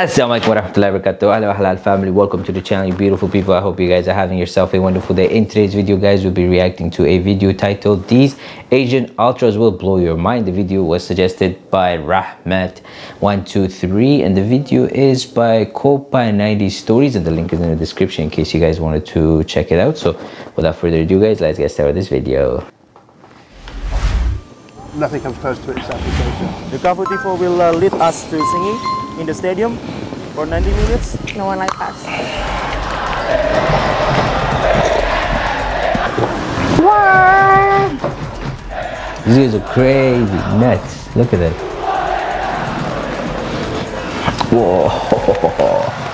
Assalamualaikum warahmatullahi wabarakatuh. Halal family. Welcome to the channel you beautiful people. I hope you guys are having yourself a wonderful day. In today's video guys we'll be reacting to a video titled these Asian ultras will blow your mind. The video was suggested by Rahmat123 and the video is by Copa 90 stories and the link is in the description in case you guys wanted to check it out. So without further ado guys let's get started with this video. Nothing comes close to it Southeast. The K44 will uh, lead us to singing in the stadium for 90 minutes. No one like us. These guys are crazy, nuts. Look at that. Whoa.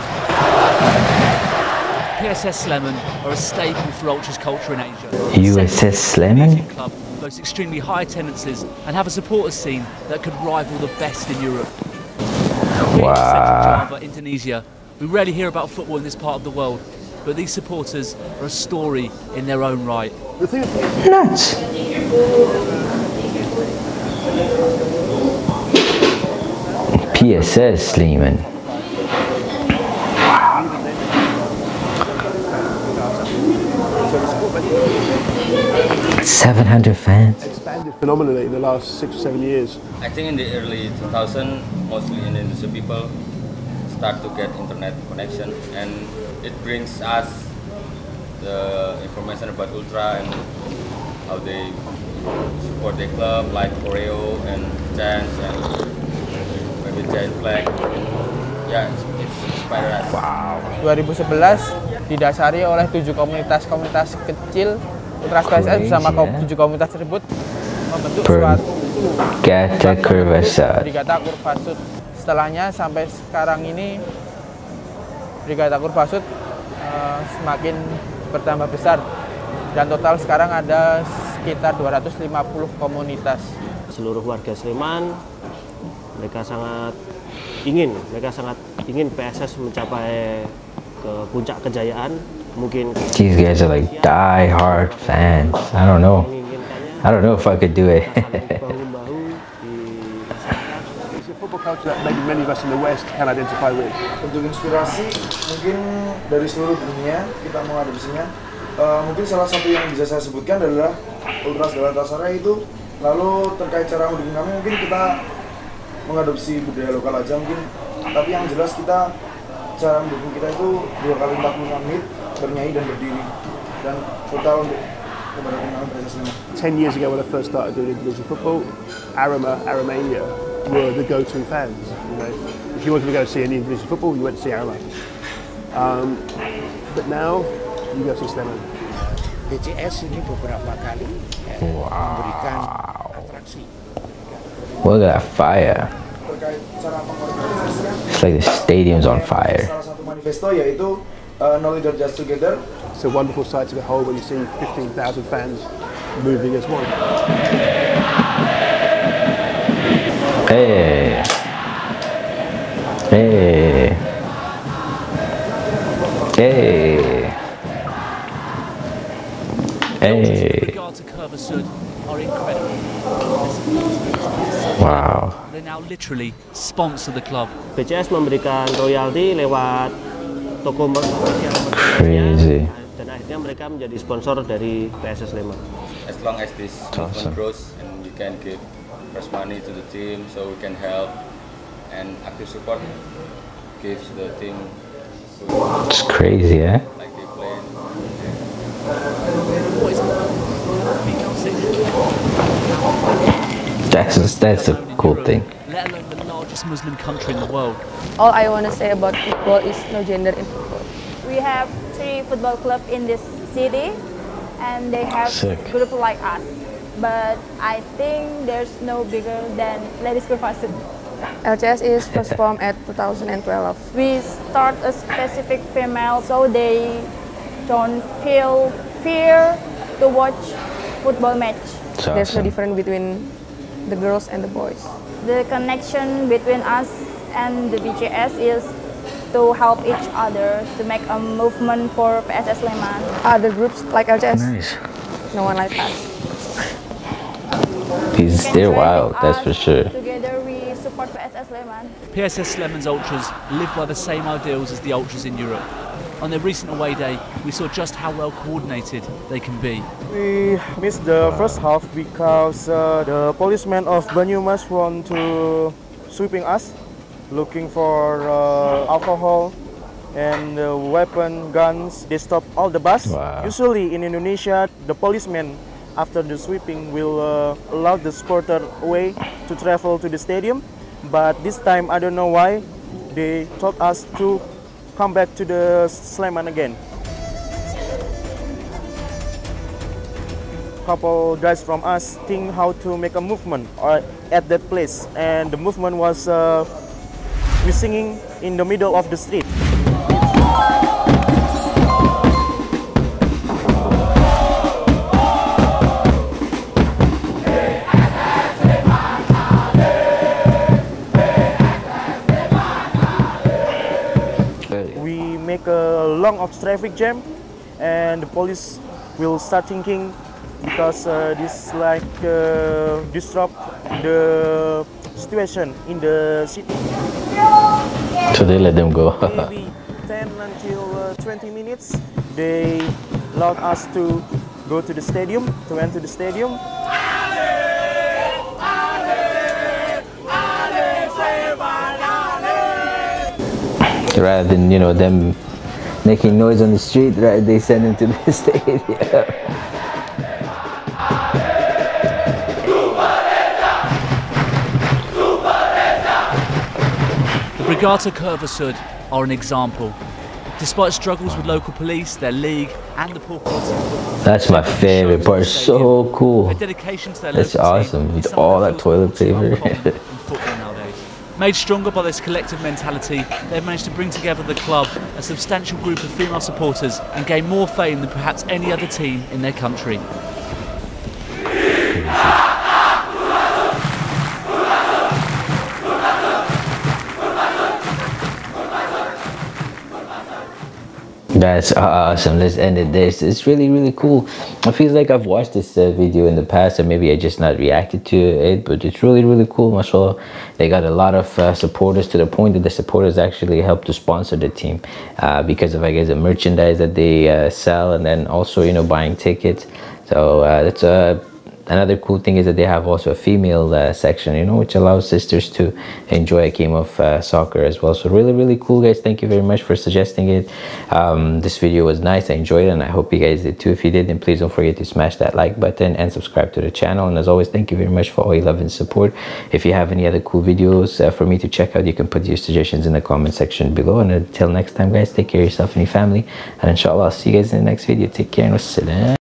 PSS Sleman are a staple for Ultras culture in Asia. PSS Sleman? Music Club boasts extremely high attendances and have a supporters scene that could rival the best in Europe. Being in Java, Indonesia, we rarely hear about football in this part of the world, but these supporters are a story in their own right. Nuts. PSS Sleman. Seven hundred fans. Phenomenally in the last six or seven years. I think in the early 2000, mostly in Indonesia people start to get internet connection and it brings us the information about Ultra and how they support their club like Oreo and Chance and maybe Giant Flag. Yeah, it's, it's inspired us. 2011 didasari oleh tujuh komunitas-komunitas kecil Ultras PSS Crazy, bersama ya. tujuh komunitas tersebut membentuk Per- suatu Gata Curva Sud. Brigata Kurva Sud. Setelahnya sampai sekarang ini Brigata Kurva Sud eh, semakin bertambah besar dan total sekarang ada sekitar 250 komunitas. Seluruh warga Sleman, mereka sangat ingin, mereka sangat ingin PSS mencapai ke puncak kejayaan. Mungkin These guys are like die-hard fans. I don't know. I don't know if I could do it. It's a football culture that maybe many of us in the West can identify with. untuk inspirasi mungkin dari seluruh dunia kita mengadopsinya Eh, mungkin salah satu yang bisa saya sebutkan adalah Ultras Galatasaray itu lalu terkait cara mendukung kami mungkin kita mengadopsi budaya lokal aja mungkin tapi yang jelas kita cara mendukung kita itu dua kali 45 menit bernyanyi dan berdiri dan total untuk keberatan kami Persis Sleman. Ten years ago when I first started doing Indonesian football, Arema, Aremania were the go-to fans. You know, if you wanted to go see any Indonesian football, you went to see Arema. Um, but now, you go see Sleman. BCS ini beberapa kali eh, memberikan atraksi. Look at that fire. terkait cara mengorganisasikan It's like the stadium's on fire. salah satu manifesto yaitu uh, No Leader Just Together It's a wonderful sight to behold when you see 15,000 fans moving as one. Hey. Hey. Hey. Hey. regard to Curva Sud are incredible. Wow. They now literally sponsor the club. BCS memberikan royalti lewat toko Crazy. dan akhirnya mereka menjadi sponsor dari PSS Sleman. As long as this Awesome. grows and we can give fresh money to the team so we can help and active support gives the team It's crazy, eh? like they play. That's that's a cool thing. Let largest Muslim country in the world. All I want to say about football is no gender in football. We have three football clubs in this city, and they have Sick. group like us. But I think there's no bigger than Ladies Curva Sud. LCS is first formed at 2012. We start a specific female so they don't feel fear to watch football match. It's There's no difference between the girls and the boys. The connection between us and the BCS is to help each other to make a movement for PSS Sleman. Other groups like LCS, Nice. no one like us. These Can they're wild, that's for sure. Together we support PSS Sleman. Sleman. PSS Sleman's ultras live by the same ideals as the ultras in Europe. On their recent away day, we saw just how well coordinated they can be. We missed the first half because uh, the policemen of Banyumas want to sweeping us, looking for uh, alcohol and uh, weapon, guns. They stop all the bus. Wow. Usually in Indonesia, the policemen after the sweeping will uh, allow the supporter away to travel to the stadium. But this time, I don't know why, they told us to come back to the Sleman again. Couple guys from us think how to make a movement at that place, and the movement was uh, we singing in the middle of the street. Long of traffic jam and the police will start thinking because uh, this like uh, disrupt the situation in the city So they let them go. maybe 10 until uh, 20 minutes they allowed us to go to the stadium to enter the stadium Rather than, you know, them making noise on the street, right? They send them to the stadium. The Brigata Curva Sud are an example. Despite struggles with local police, their league, and the poor quality That's my favorite part. So cool. their dedication to their That's awesome. With all that toilet paper. uncommon in football nowadays. Made stronger by this collective mentality, they've managed to bring together the club, a substantial group of female supporters, and gain more fame than perhaps any other team in their country. That's awesome. Let's end it this. It's- really, really cool. It feels like I've watched this uh, video in the past and maybe I just not reacted to it, but it's really, really cool. Mashallah. They got a lot of uh, supporters to the point that the supporters actually help to sponsor the team uh, because of, I guess, the merchandise that they uh, sell and then also, you know, buying tickets. So uh, that's a another cool thing is that they have also a female uh, section you know which allows sisters to enjoy a game of uh, soccer as well. So really really cool guys. Thank you very much for suggesting it. Um, this video was nice. I enjoyed it and i hope you guys did too. If you did then please don't forget to smash that like button and subscribe to the channel. And as always thank you very much for all your love and support. If you have any other cool videos uh, for me to check out you can put your suggestions in the comment section below. And until next time guys take care of yourself and your family. And inshallah i'll see you guys in the next video. Take care and wassalam